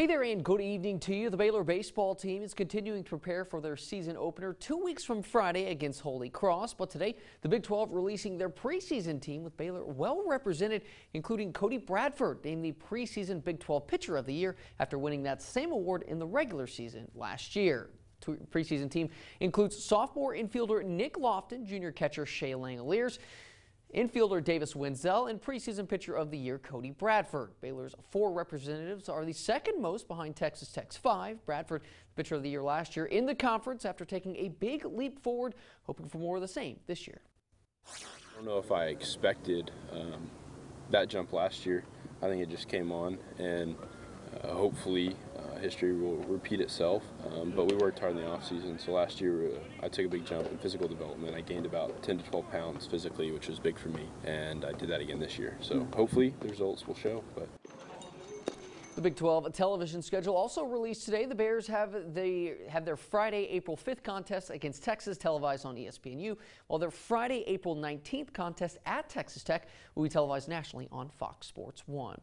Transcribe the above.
Hey there and good evening to you. The Baylor baseball team is continuing to prepare for their season opener two weeks from Friday against Holy Cross. But today, the Big 12 releasing their preseason team with Baylor well represented, including Cody Bradford, named the preseason Big 12 Pitcher of the Year after winning that same award in the regular season last year preseason team includes sophomore infielder Nick Loftin, junior catcher Shea Langeliers, Infielder Davis Wendzel and preseason pitcher of the year Cody Bradford. Baylor's four representatives are the second most behind Texas Tech's five. Bradford, pitcher of the year last year in the conference after taking a big leap forward, hoping for more of the same this year. I don't know if I expected um, that jump last year. I think it just came on and uh, hopefully history will repeat itself. Um, but we worked hard in the off season. So last year uh, I took a big jump in physical development. I gained about 10 to 12 pounds physically, which was big for me. And I did that again this year. So hopefully the results will show. But the Big 12 television schedule also released today. The Bears have the have their Friday, April 5th contest against Texas televised on ESPNU, while their Friday, April 19th contest at Texas Tech will be televised nationally on Fox Sports 1.